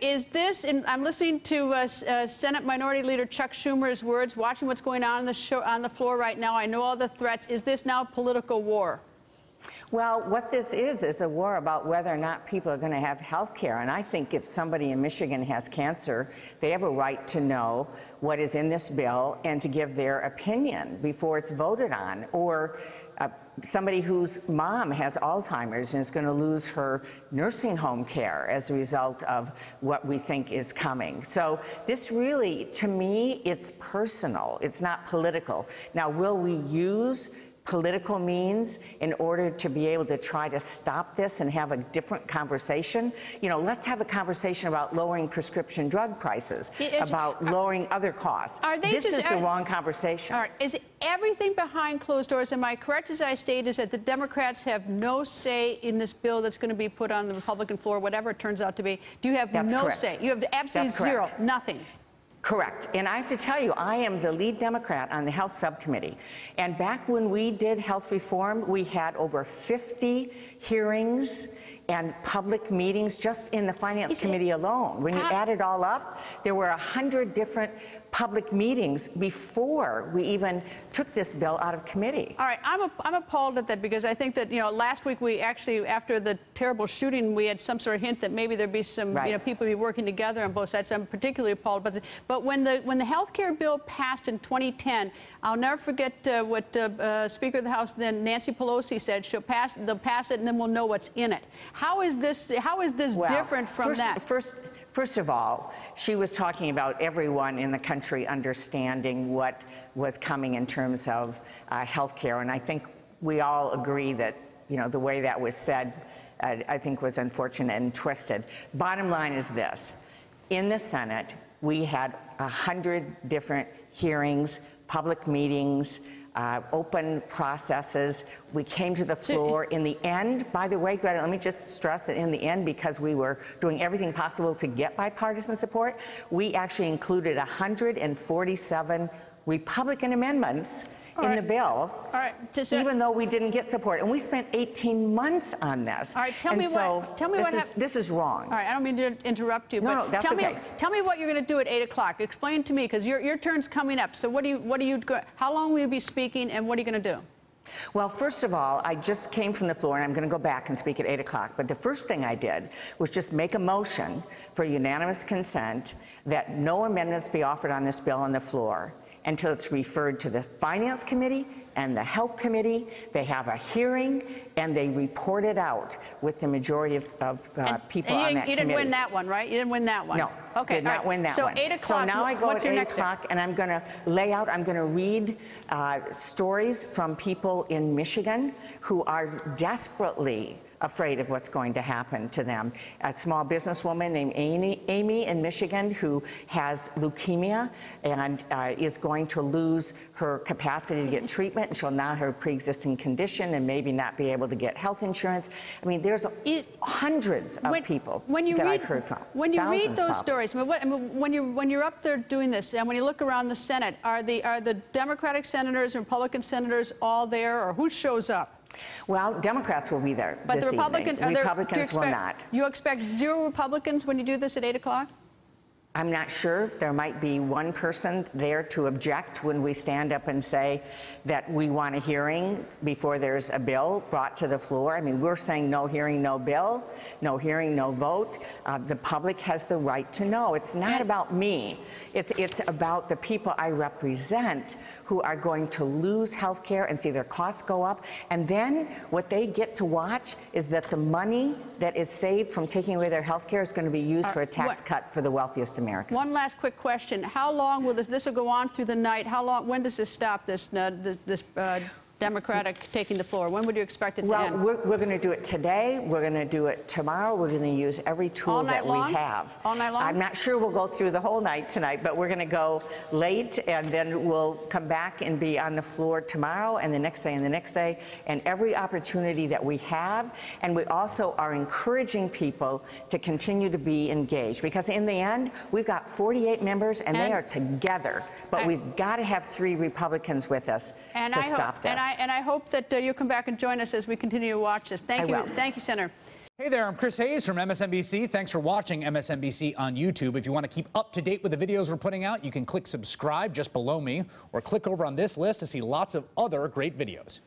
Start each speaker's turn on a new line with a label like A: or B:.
A: Is this, I'm listening to uh, uh, Senate Minority Leader Chuck Schumer's words, watching what's going on on the, show, on the floor right now. I know all the threats. Is this now political war?
B: Well, what this is, is a war about whether or not people are going to have health care. And I think if somebody in Michigan has cancer, they have a right to know what is in this bill and to give their opinion before it's voted on. Or uh, somebody whose mom has Alzheimer's and is going to lose her nursing home care as a result of what we think is coming. So this really, to me, it's personal. It's not political. Now, will we use political means in order to be able to try to stop this and have a different conversation. You know, let's have a conversation about lowering prescription drug prices, about lowering other costs.
A: Are they
B: this
A: just,
B: is the wrong conversation.
A: All right. Is everything behind closed doors? Am I correct as I state is that the Democrats have no say in this bill that's going to be put on the Republican floor, whatever it turns out to be? Do you have
B: that's
A: no
B: correct.
A: say? You have absolutely zero, nothing.
B: Correct. And I have to tell you, I am the lead Democrat on the Health Subcommittee. And back when we did health reform, we had over 50 hearings and public meetings just in the Finance
A: Is
B: Committee
A: it,
B: alone. When you add it all up, there were 100 different public meetings before we even took this bill out of committee.
A: All right, I'm, a, I'm appalled at that because I think that, you know, last week we actually, after the terrible shooting, we had some sort of hint that maybe there'd be some,
B: right.
A: you know, people be working together on both sides. I'm particularly appalled. But, but when the when the health care bill passed in 2010, I'll never forget uh, what uh, uh, Speaker of the House then, Nancy Pelosi, said. She'll pass, they'll pass it and then we'll know what's in it. How is this, how is this
B: well,
A: different from
B: first,
A: that?
B: First, First of all, she was talking about everyone in the country understanding what was coming in terms of uh, health care. And I think we all agree that, you know, the way that was said, uh, I think was unfortunate and twisted. Bottom line is this. In the Senate, we had 100 different hearings, public meetings, uh, open processes. We came to the floor. In the end, by the way, Greta, let me just stress that in the end, because we were doing everything possible to get bipartisan support, we actually included 147 Republican amendments All in right. the bill,
A: All right.
B: even though we didn't get support. And we spent 18 months on this.
A: All right, tell
B: and
A: me
B: so
A: what. Tell me
B: this
A: what.
B: Is, this is wrong.
A: All right, I don't mean to interrupt you,
B: no,
A: but
B: no, that's
A: tell
B: okay.
A: me, tell me what you're going to do at 8 o'clock. Explain to me, because your your turn's coming up. So what do you what do you how long will you be speaking, and what are you going to do?
B: Well, first of all, I just came from the floor and I'm going to go back and speak at 8 o'clock. But the first thing I did was just make a motion for unanimous consent that no amendments be offered on this bill on the floor until it's referred to the Finance Committee and the Health Committee. They have a hearing and they report it out with the majority of, of uh,
A: and,
B: people
A: and you,
B: on that
A: you
B: committee.
A: didn't win that one, right? You didn't win that one.
B: No.
A: Okay.
B: Did not
A: right.
B: win that
A: so
B: one.
A: So 8 o'clock.
B: So now I go at
A: your
B: 8
A: next
B: o'clock and I'm going to lay out, I'm going to read uh, stories from people in Michigan who are desperately afraid of what's going to happen to them. A small businesswoman named Amy, Amy in Michigan who has leukemia and uh, is going to lose her capacity to get treatment and she'll now have a pre-existing condition and maybe not be able to get health insurance. I mean, there's hundreds of
A: when,
B: people
A: when you
B: that
A: read,
B: I've heard from.
A: When you read those
B: probably.
A: stories, I mean, what, I mean, when, you, when you're up there doing this and when you look around the Senate, are the, are the Democratic senators and Republican senators all there or who shows up?
B: Well, Democrats will be there
A: but
B: this
A: the Republican,
B: evening.
A: There,
B: Republicans
A: expect,
B: will not.
A: You expect zero Republicans when you do this at 8 o'clock?
B: I'm not sure. There might be one person there to object when we stand up and say that we want a hearing before there's a bill brought to the floor. I mean, we're saying no hearing, no bill, no hearing, no vote. Uh, the public has the right to know. It's not about me. It's, it's about the people I represent who are going to lose health care and see their costs go up. And then what they get to watch is that the money that is saved from taking away their health care is going to be used uh, for a tax
A: what?
B: cut for the wealthiest Americans.
A: One last quick question. How long will this, this will go on through the night? How long, when does this stop, this, uh, this uh, Democratic taking the floor? When would you expect it
B: well,
A: to end?
B: Well, we're, we're going to do it today. We're going to do it tomorrow. We're going to use every tool that
A: long?
B: we have.
A: All night long?
B: I'm not sure we'll go through the whole night tonight, but we're going to go late, and then we'll come back and be on the floor tomorrow and the next day and the next day, and every opportunity that we have. And we also are encouraging people to continue to be engaged, because in the end, we've got 48 members, and, and they are together. But we've got to have three Republicans with us to
A: I
B: stop
A: hope,
B: this.
A: And I, and I hope that uh, you'll come back and join us as we continue to watch this. Thank
B: I
A: you.
B: Will.
A: Thank you, Senator.
C: Hey there, I'm Chris Hayes from MSNBC. Thanks for watching MSNBC on YouTube. If you want to keep up to date with the videos we're putting out, you can click subscribe just below me or click over on this list to see lots of other great videos.